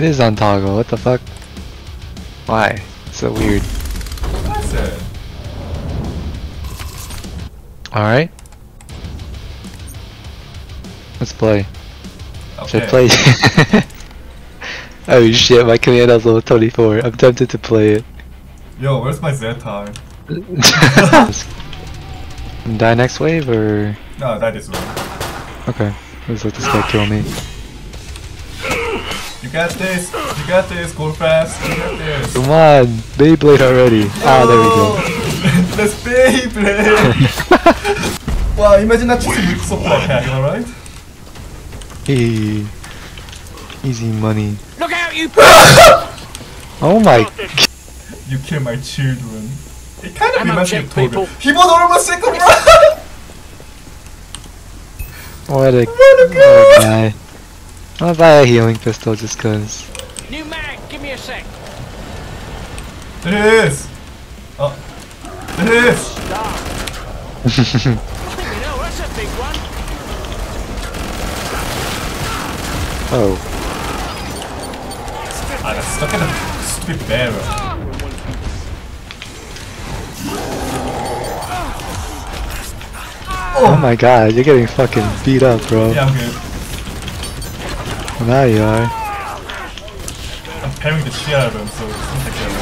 It is on toggle, what the fuck? Why? So weird. Alright. Let's play. Should I play? oh shit, my commando's level 24. I'm tempted to play it. Yo, where's my Z time? Die next wave or No, that is wrong. okay. Let's let this guy kill me. You got this. You got this. Go fast. You got this. Come on, Beyblade already. Ah, there we go. Let's Beyblade. wow, imagine that just looks so like you alright? Hey, easy money. Look out, you! Oh my. You kill my children. It kind of reminds me of Toga. people. He was almost second run. What a, What a what a guy. I'm gonna buy a healing pistol just cause. New mag, give me a sec. There It is. Oh, There it is. You know, that's a big one. oh, I got stuck in a stupid barrel. oh my god, you're getting fucking beat up, bro. Yeah, I'm good. Now you are. I'm parrying the shit out of him, so it's not like that.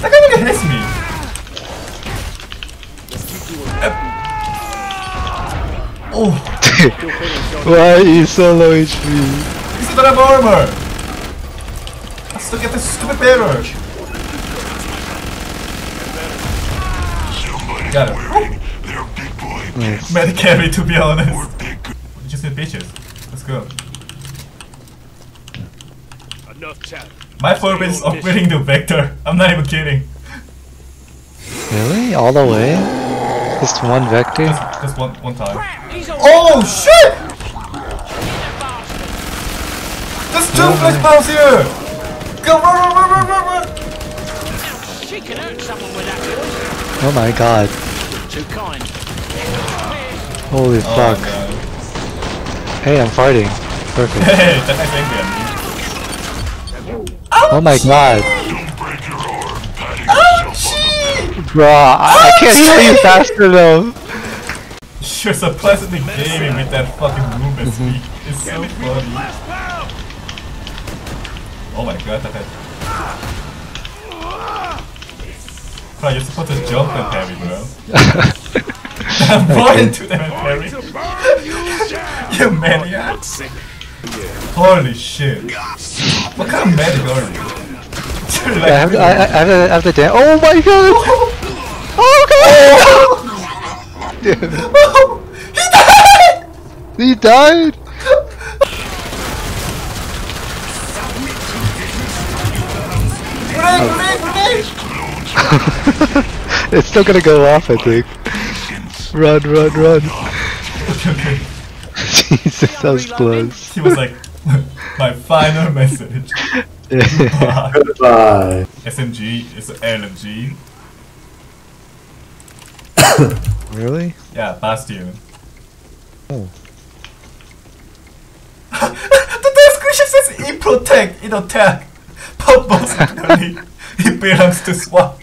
That guy even hits me. Oh, Why are you so low HP? he's not have armor. I still get this stupid barrel. Got it. Nice. Med carry, to be honest. We just need bitches. Let's go. Enough chat. My foreman is upgrading the vector. I'm not even kidding. Really? All the way? Just one vector? Just, just one, one time. Crap, he's all Oh shit! bastard. There's two flash bombs here! Go run, run, run, run, run, run! She can hurt someone with that. Oh my god. Too kind. Holy Oh fuck. god. Hey, I'm farting. Perfect. Hey, that guy's angry at. Oh my god. Ouchie! Bruh, I, I can't hear you faster though. You're surprisingly gaming with that fucking movement mm-hmm. speed. It's so funny. Oh my god, that guy. Bro, you're supposed to jump and parry, bro. Run into them and parry. You. Holy shit. What kind of medic are you? You're I have to, I, I like, have to, I have to dance. Oh my god! Oh, oh god! Oh. he died! He died! it's still gonna go off, I think. Run, run, run. Okay, okay. Jesus, that was close. He was like, my final message. Bye. Goodbye. SMG is LMG. really? Yeah, Bastion. Oh. the description says in protect, in attack. Purpose only. It belongs to SWAT.